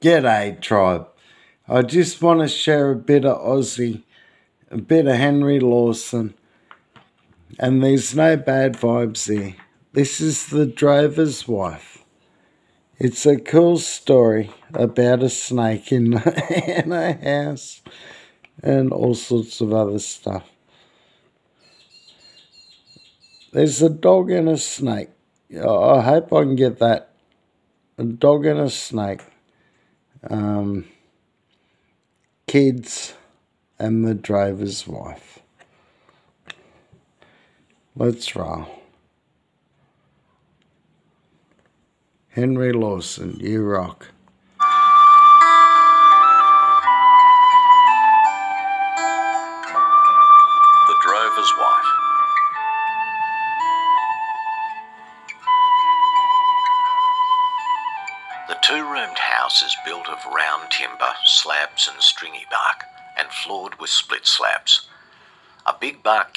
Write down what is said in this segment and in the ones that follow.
G'day, tribe. I just want to share a bit of Aussie, a bit of Henry Lawson, and there's no bad vibes there. This is the drover's wife. It's a cool story about a snake in, in a house and all sorts of other stuff. There's a dog and a snake. I hope I can get that. A dog and a snake. Um, kids and the driver's wife. Let's roll. Henry Lawson, you rock.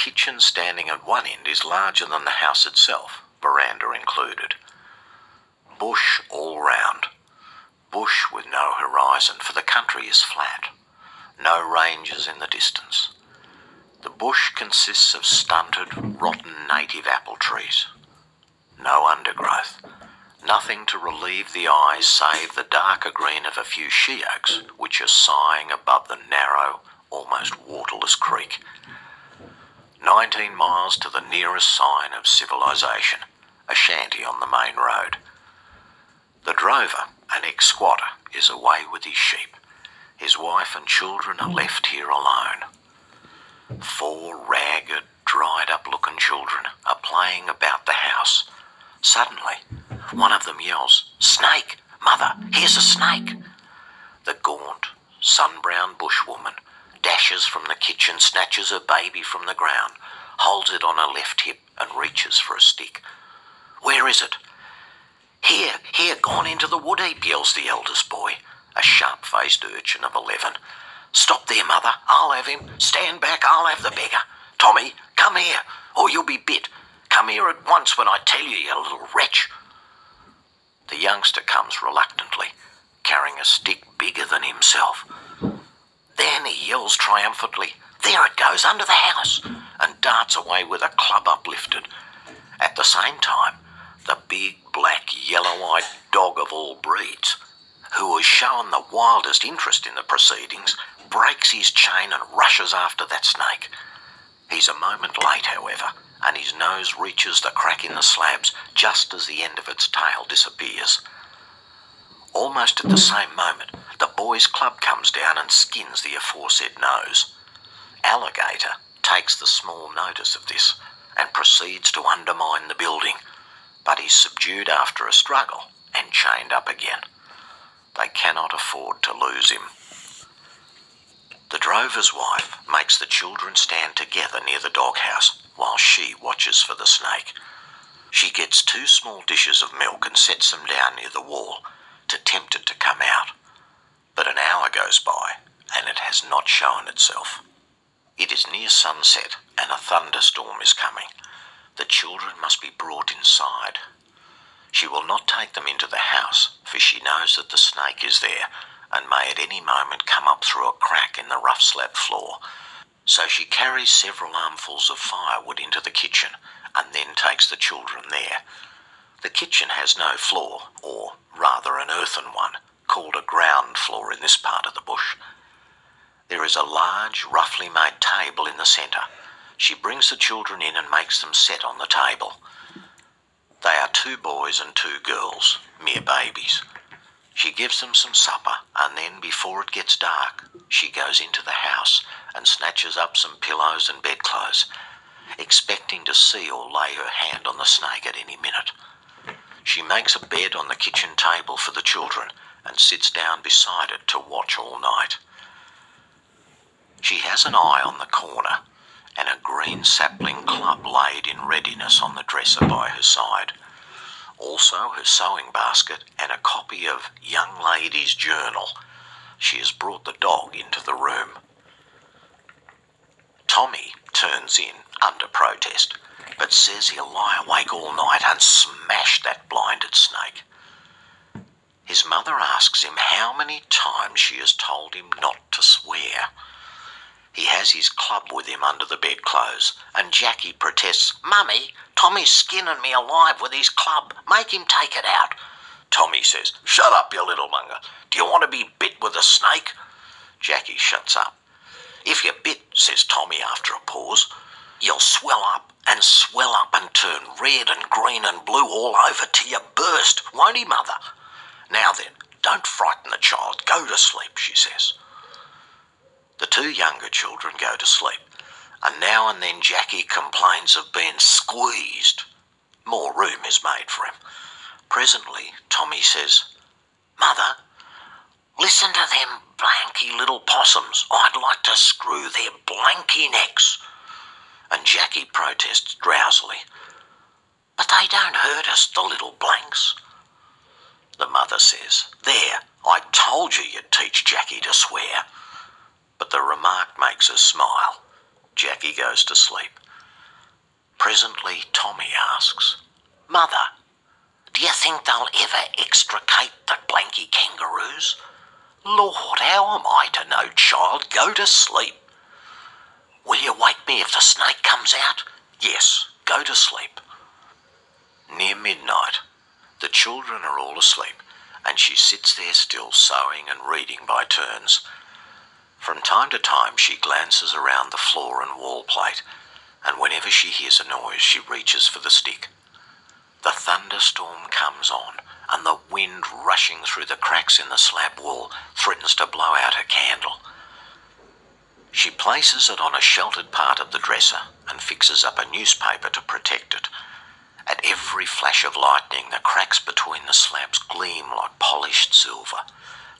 Kitchen standing at one end is larger than the house itself, veranda included. Bush all round. Bush with no horizon, for the country is flat. No ranges in the distance. The bush consists of stunted, rotten native apple trees. No undergrowth. Nothing to relieve the eye save the darker green of a few she oaks, which are sighing above the narrow, almost waterless creek. Nineteen miles to the nearest sign of civilization, a shanty on the main road. The drover, an ex squatter, is away with his sheep. His wife and children are left here alone. Four ragged, dried up looking children are playing about the house. Suddenly, one of them yells, Snake! Mother, here's a snake! The gaunt, sun-browned bushwoman dashes from the kitchen, snatches a baby from the ground, holds it on her left hip, and reaches for a stick. Where is it? Here, here, gone into the wood heap, yells the eldest boy, a sharp-faced urchin of eleven. Stop there, mother. I'll have him. Stand back. I'll have the beggar. Tommy, come here, or you'll be bit. Come here at once when I tell you, you little wretch. The youngster comes reluctantly, carrying a stick bigger than himself. Yells triumphantly, There it goes under the house, and darts away with a club uplifted. At the same time, the big, black, yellow eyed dog of all breeds, who has shown the wildest interest in the proceedings, breaks his chain and rushes after that snake. He's a moment late, however, and his nose reaches the crack in the slabs just as the end of its tail disappears. Almost at the same moment, the boys' club comes down and skins the aforesaid nose. Alligator takes the small notice of this and proceeds to undermine the building, but he's subdued after a struggle and chained up again. They cannot afford to lose him. The drover's wife makes the children stand together near the doghouse while she watches for the snake. She gets two small dishes of milk and sets them down near the wall to tempt it to come out. But an hour goes by and it has not shown itself. It is near sunset and a thunderstorm is coming. The children must be brought inside. She will not take them into the house, for she knows that the snake is there and may at any moment come up through a crack in the rough slab floor. So she carries several armfuls of firewood into the kitchen and then takes the children there. The kitchen has no floor, or rather an earthen one, called a ground floor in this part of the bush. There is a large, roughly made table in the centre. She brings the children in and makes them sit on the table. They are two boys and two girls, mere babies. She gives them some supper, and then, before it gets dark, she goes into the house and snatches up some pillows and bedclothes, expecting to see or lay her hand on the snake at any minute. She makes a bed on the kitchen table for the children and sits down beside it to watch all night. She has an eye on the corner and a green sapling club laid in readiness on the dresser by her side. Also her sewing basket and a copy of Young Ladies' Journal. She has brought the dog into the room. Tommy turns in under protest, but says he'll lie awake all night and smash that blinded snake. His mother asks him how many times she has told him not to swear. He has his club with him under the bedclothes, and Jackie protests, Mummy, Tommy's skinning me alive with his club. Make him take it out. Tommy says, Shut up, you little monger. Do you want to be bit with a snake? Jackie shuts up. If you're bit, says Tommy after a pause, you'll swell up and swell up and turn red and green and blue all over till you burst, won't he, mother? Now then, don't frighten the child. Go to sleep, she says. The two younger children go to sleep, and now and then Jackie complains of being squeezed. More room is made for him. Presently, Tommy says, Mother, listen to them blanky little possums. I'd like to screw their blanky necks. And Jackie protests drowsily, But they don't hurt us, the little blanks. The mother says, There, I told you you'd teach Jackie to swear. But the remark makes her smile. Jackie goes to sleep. Presently, Tommy asks, Mother, do you think they'll ever extricate the blanky kangaroos? Lord, how am I to know, child? Go to sleep. Will you wake me if the snake comes out? Yes, go to sleep. Near midnight, the children are all asleep, and she sits there still sewing and reading by turns. From time to time, she glances around the floor and wall plate, and whenever she hears a noise, she reaches for the stick. The thunderstorm comes on, and the wind rushing through the cracks in the slab wall threatens to blow out her candle. She places it on a sheltered part of the dresser and fixes up a newspaper to protect it. At every flash of lightning, the cracks between the slabs gleam like polished silver.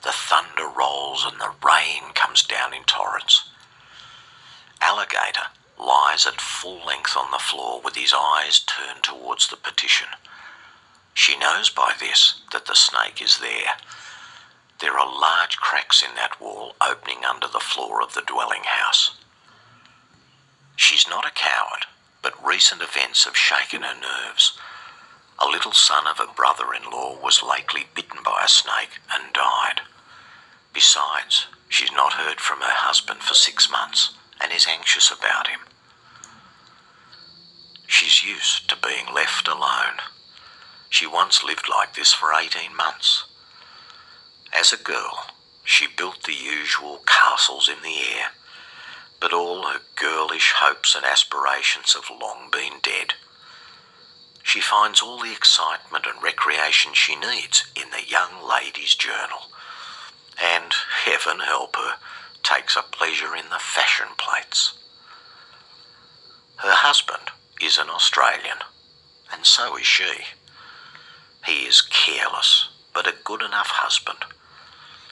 The thunder rolls and the rain comes down in torrents. Alligator lies at full length on the floor with his eyes turned towards the petition. She knows by this that the snake is there. There are large cracks in that wall opening under the floor of the dwelling house. She's not a coward, but recent events have shaken her nerves. A little son of a brother in law was lately bitten by a snake and died. Besides, she's not heard from her husband for six months and is anxious about him. She's used to being left alone. She once lived like this for 18 months. As a girl, she built the usual castles in the air, but all her girlish hopes and aspirations have long been dead. She finds all the excitement and recreation she needs in the Young Ladies' Journal, and, heaven help her, takes a pleasure in the fashion plates. Her husband is an Australian, and so is she. He is careless, but a good enough husband.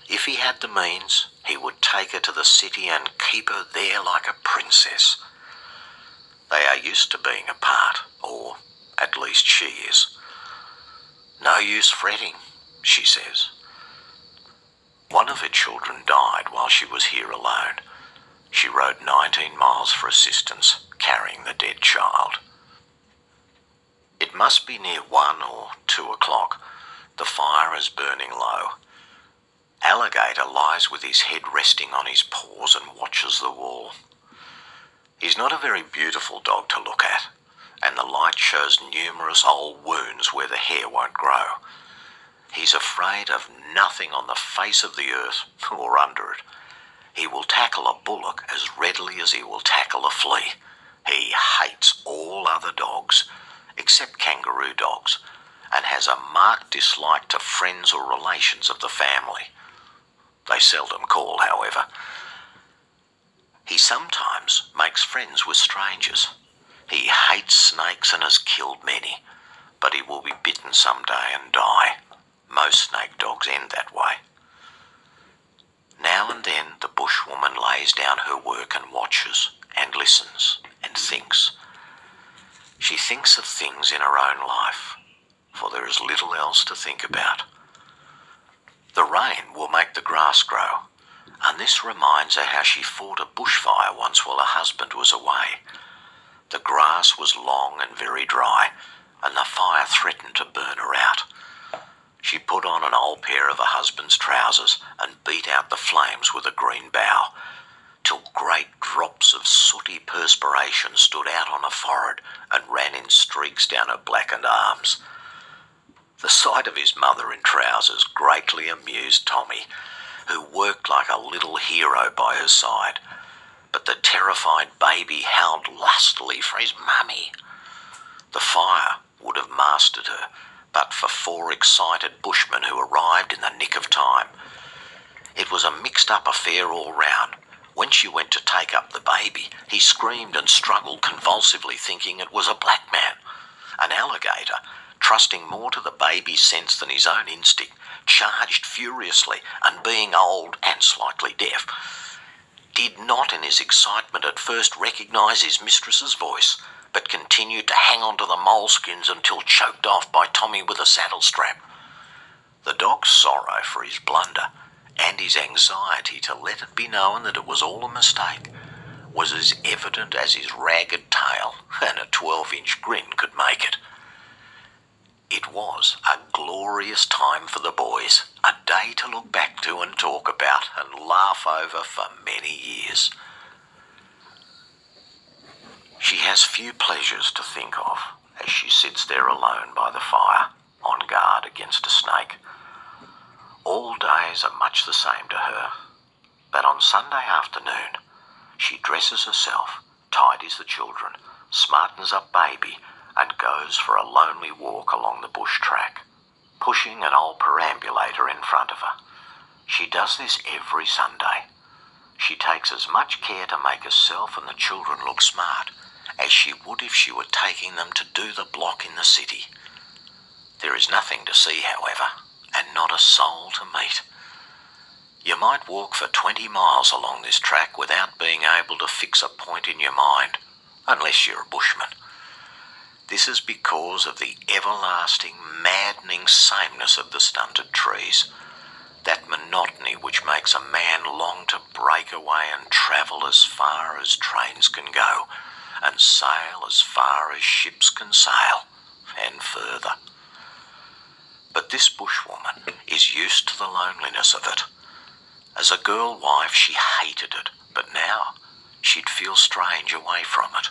If he had the means, he would take her to the city and keep her there like a princess. They are used to being apart, or at least she is. No use fretting, she says. One of her children died while she was here alone. She rode 19 miles for assistance, carrying the dead child. It must be near one or two o'clock. The fire is burning low. Alligator lies with his head resting on his paws and watches the wall. He's not a very beautiful dog to look at, and the light shows numerous old wounds where the hair won't grow. He's afraid of nothing on the face of the earth or under it. He will tackle a bullock as readily as he will tackle a flea. He hates all other dogs, except kangaroo dogs, and has a marked dislike to friends or relations of the family. They seldom call, however. He sometimes makes friends with strangers. He hates snakes and has killed many, but he will be bitten some day and die. Most snake dogs end that way. Now and then the bushwoman lays down her work and watches and listens and thinks. She thinks of things in her own life, for there is little else to think about. The rain will make the grass grow, and this reminds her how she fought a bushfire once while her husband was away. The grass was long and very dry, and the fire threatened to burn her out. She put on an old pair of her husband's trousers and beat out the flames with a green bough, till great drops of sooty perspiration stood out on her forehead and ran in streaks down her blackened arms. The sight of his mother in trousers greatly amused Tommy, who worked like a little hero by her side. But the terrified baby howled lustily for his mummy. The fire would have mastered her, but for four excited bushmen who arrived in the nick of time. It was a mixed up affair all round. When she went to take up the baby, he screamed and struggled convulsively, thinking it was a black man. An alligator, trusting more to the baby's sense than his own instinct, charged furiously, and being old and slightly deaf, did not in his excitement at first recognise his mistress's voice but continued to hang on to the moleskins until choked off by Tommy with a saddle strap. The dog's sorrow for his blunder and his anxiety to let it be known that it was all a mistake was as evident as his ragged tail and a 12 inch grin could make it. It was a glorious time for the boys, a day to look back to and talk about and laugh over for many years. She has few pleasures to think of as she sits there alone by the fire, on guard against a snake. All days are much the same to her, but on Sunday afternoon she dresses herself, tidies the children, smartens up baby, and goes for a lonely walk along the bush track, pushing an old perambulator in front of her. She does this every Sunday. She takes as much care to make herself and the children look smart as she would if she were taking them to do the block in the city. There is nothing to see, however, and not a soul to meet. You might walk for 20 miles along this track without being able to fix a point in your mind, unless you're a bushman. This is because of the everlasting, maddening sameness of the stunted trees, that monotony which makes a man long to break away and travel as far as trains can go and sail as far as ships can sail, and further. But this bushwoman is used to the loneliness of it. As a girl wife, she hated it, but now she'd feel strange away from it.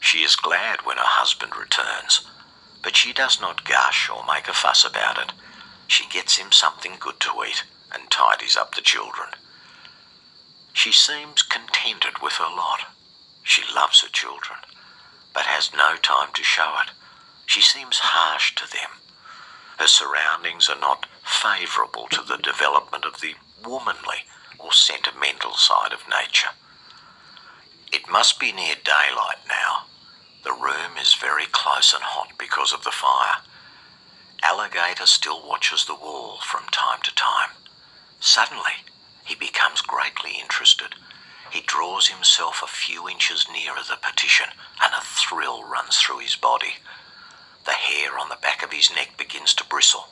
She is glad when her husband returns, but she does not gush or make a fuss about it. She gets him something good to eat and tidies up the children. She seems contented with her lot. She loves her children, but has no time to show it. She seems harsh to them. Her surroundings are not favourable to the development of the womanly or sentimental side of nature. It must be near daylight now. The room is very close and hot because of the fire. Alligator still watches the wall from time to time. Suddenly, he becomes greatly interested he draws himself a few inches nearer the partition, and a thrill runs through his body. The hair on the back of his neck begins to bristle,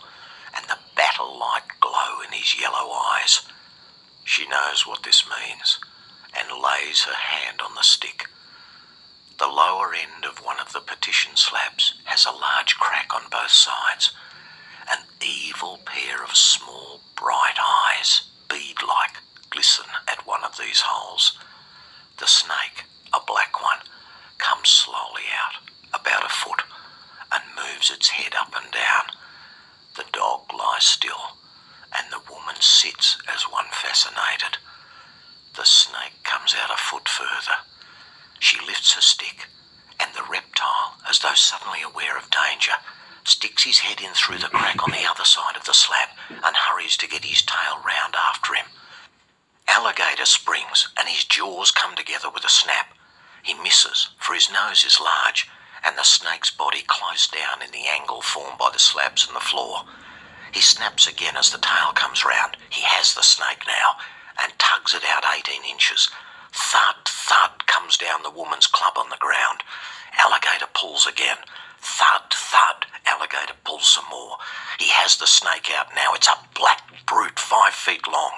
and the battle-like glow in his yellow eyes. She knows what this means, and lays her hand on the stick. The lower end of one of the partition slabs has a large crack on both sides. An evil pair of small, bright eyes, bead-like, glisten at one of these holes. The snake, a black one, comes slowly out, about a foot, and moves its head up and down. The dog lies still, and the woman sits as one fascinated. The snake comes out a foot further. She lifts her stick, and the reptile, as though suddenly aware of danger, sticks his head in through the crack on the other side of the slab and hurries to get his tail round after him. Alligator springs, and his jaws come together with a snap. He misses, for his nose is large, and the snake's body close down in the angle formed by the slabs in the floor. He snaps again as the tail comes round. He has the snake now, and tugs it out 18 inches. Thud, thud comes down the woman's club on the ground. Alligator pulls again. Thud, thud. Alligator pulls some more. He has the snake out now. It's a black brute five feet long.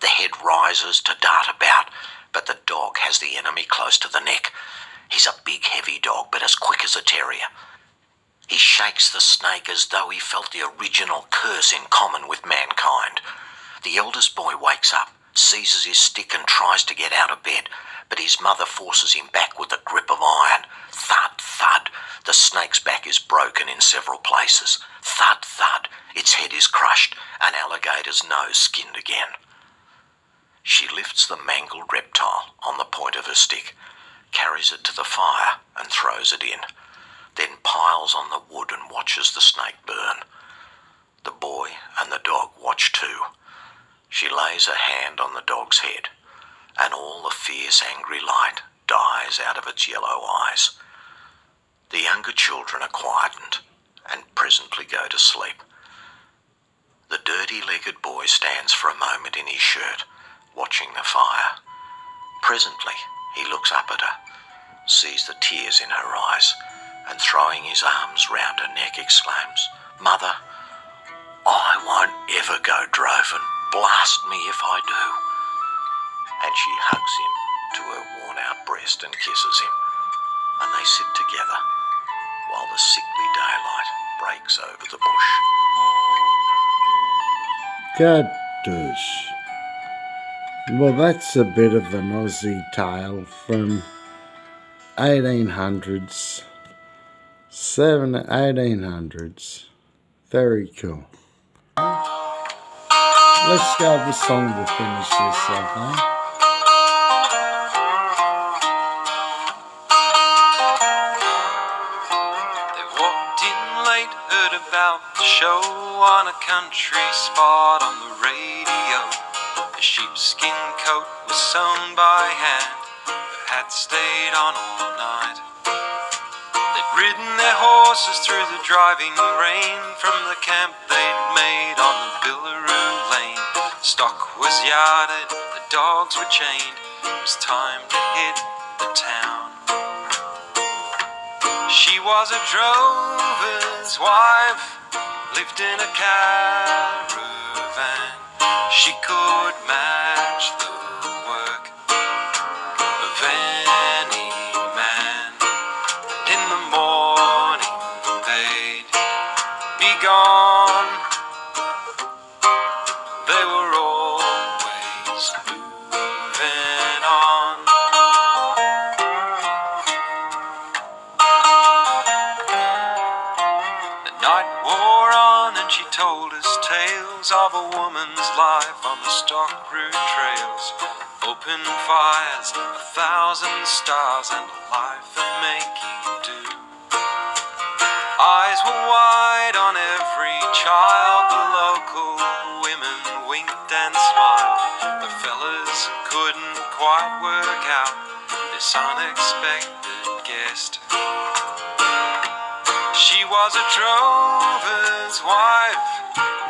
The head rises to dart about, but the dog has the enemy close to the neck. He's a big, heavy dog, but as quick as a terrier. He shakes the snake as though he felt the original curse in common with mankind. The eldest boy wakes up, seizes his stick, and tries to get out of bed, but his mother forces him back with a grip of iron. Thud, thud. The snake's back is broken in several places. Thud, thud. Its head is crushed, an alligator's nose skinned again. She lifts the mangled reptile on the point of her stick, carries it to the fire, and throws it in, then piles on the wood and watches the snake burn. The boy and the dog watch too. She lays her hand on the dog's head, and all the fierce, angry light dies out of its yellow eyes. The younger children are quietened and presently go to sleep. The dirty legged boy stands for a moment in his shirt, watching the fire. Presently, he looks up at her, sees the tears in her eyes, and throwing his arms round her neck, exclaims, Mother, I won't ever go droving. Blast me if I do. And she hugs him to her worn out breast and kisses him, and they sit together while the sickly daylight breaks over the bush. Douche. Well, that's a bit of an Aussie tale from 1800s, 7 1800s. Very cool. Let's go with a song to finish this off, eh? Heard about the show on a country spot on the radio. The sheepskin coat was sewn by hand, their hats stayed on all night. They'd ridden their horses through the driving rain from the camp they'd made on the Billaroo Lane. Stock was yarded, the dogs were chained. It was time to hit the town. She was a drover's wife, lived in a caravan. She could match the thousand stars, and a life of making do. Eyes were wide on every child, the local women winked and smiled. The fellas couldn't quite work out this unexpected guest. She was a drover's wife,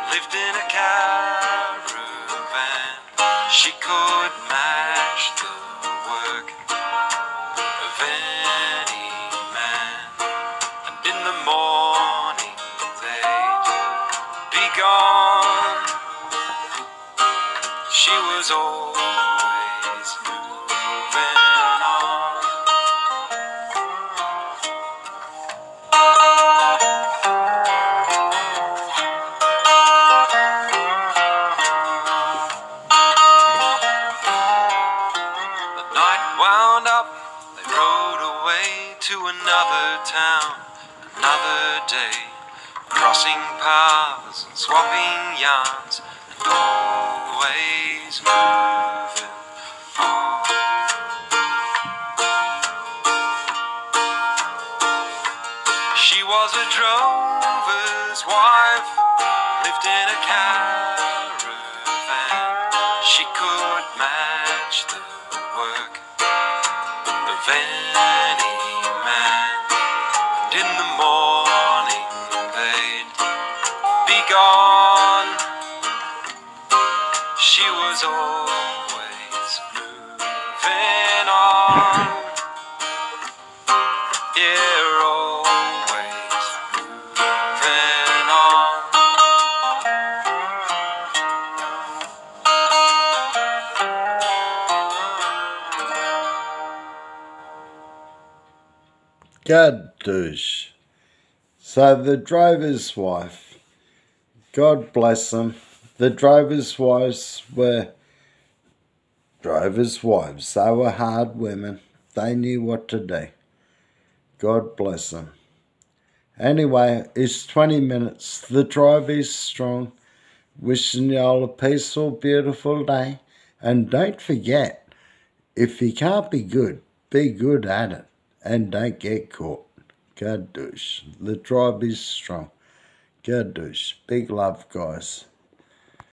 lived in a caravan. She could match lived in a caravan. She could match the work of any man. And in the morning they'd be gone. She was always God douche. So the drover's wife, God bless them, the drover's wives were drovers' wives. They were hard women. They knew what to do. God bless them. Anyway, it's 20 minutes. The drive is strong. Wishing you all a peaceful, beautiful day. And don't forget, if you can't be good, be good at it. And don't get caught. God douche. The tribe is strong. God douche. Big love, guys.